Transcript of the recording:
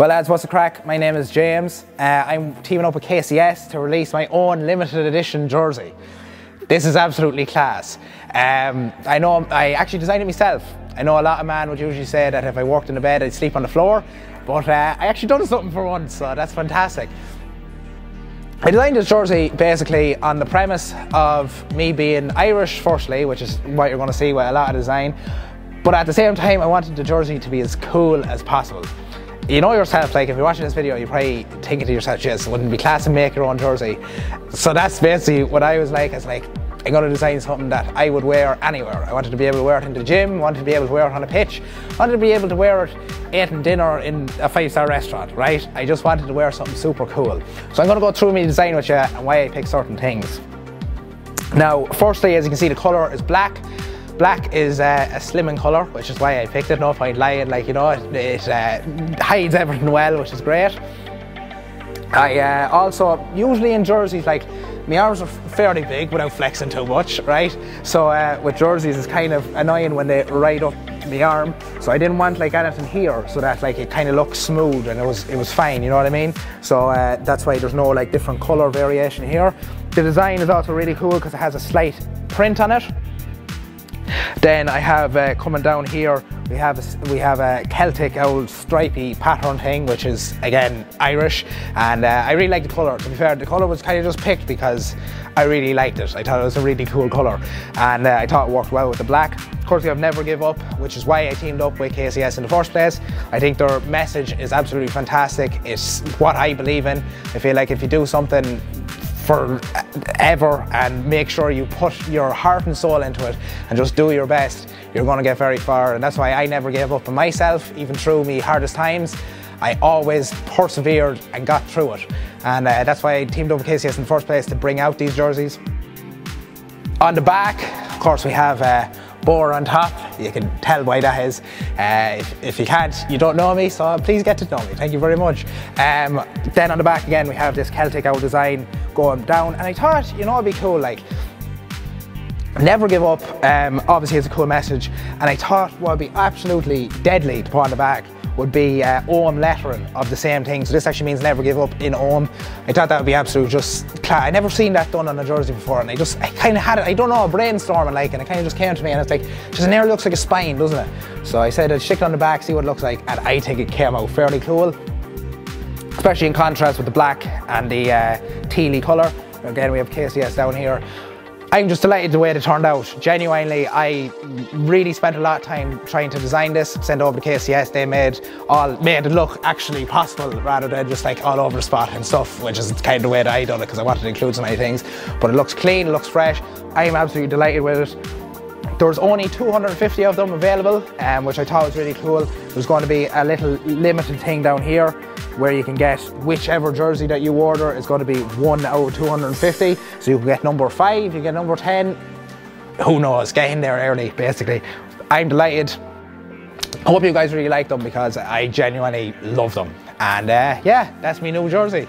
Well lads, what's the crack? My name is James. Uh, I'm teaming up with KCS to release my own limited edition jersey. This is absolutely class. Um, I know I actually designed it myself. I know a lot of men would usually say that if I worked in a bed I'd sleep on the floor, but uh, I actually done something for once, so that's fantastic. I designed this jersey basically on the premise of me being Irish firstly, which is what you're going to see with a lot of design, but at the same time I wanted the jersey to be as cool as possible. You know yourself, like if you're watching this video, you're probably thinking to yourself, yes, wouldn't be class to make your own jersey. So that's basically what I was like, is like, I'm going to design something that I would wear anywhere. I wanted to be able to wear it in the gym, wanted to be able to wear it on a pitch, wanted to be able to wear it eating dinner in a five-star restaurant, right? I just wanted to wear something super cool. So I'm going to go through my design with you and why I pick certain things. Now, firstly, as you can see, the colour is black. Black is uh, a slimming colour, which is why I picked it. No point lying, like you know, it, it uh, hides everything well, which is great. I uh, also, usually in jerseys, like my arms are fairly big without flexing too much, right? So uh, with jerseys, it's kind of annoying when they ride up my arm. So I didn't want like anything here, so that like it kind of looks smooth and it was it was fine. You know what I mean? So uh, that's why there's no like different color variation here. The design is also really cool because it has a slight print on it. Then I have uh, coming down here, we have a, we have a Celtic old stripy pattern thing, which is again Irish, and uh, I really like the colour. To be fair, the colour was kind of just picked because I really liked it. I thought it was a really cool colour, and uh, I thought it worked well with the black. Of course, have Never Give Up, which is why I teamed up with KCS in the first place. I think their message is absolutely fantastic. It's what I believe in. I feel like if you do something forever and make sure you put your heart and soul into it and just do your best, you're going to get very far. And that's why I never gave up on myself, even through me hardest times. I always persevered and got through it. And uh, that's why I teamed up with KCS in the first place to bring out these jerseys. On the back, of course, we have uh, Bor on top. You can tell why that is. Uh, if, if, you can't, you don't know me, so please get to know me. Thank you very much. Um, then on the back again, we have this Celtic owl design going down. And I thought, you know, it'd be cool, like, never give up. Um, obviously, it's a cool message. And I thought what would be absolutely deadly to put on the back would be uh, Ogham lettering of the same thing. So this actually means never give up in Ogham. I thought that would be absolute just class. I never seen that done on a jersey before and I just, I kind of had it, I don't know, brainstorming like, and it kind of just came to me and it's like, just an nearly looks like a spine, doesn't it? So I said I'd stick it on the back, see what it looks like, and I think it came out fairly cool especially in contrast with the black and the uh, tealy colour. Again, we have KCS down here. I'm just delighted the way it turned out. Genuinely, I really spent a lot of time trying to design this, send over to KCS. They made all made it look actually possible rather than just like all over the spot and stuff, which is kind of the way that I done it because I wanted to include so many things. But it looks clean, it looks fresh. I am absolutely delighted with it. There's only 250 of them available, um, which I thought was really cool. There's going to be a little limited thing down here where you can get whichever jersey that you order is going to be one out of 250. So you can get number five, you get number 10. Who knows? Get in there early, basically. I'm delighted. I hope you guys really like them because I genuinely love them. And uh, yeah, that's me new jersey.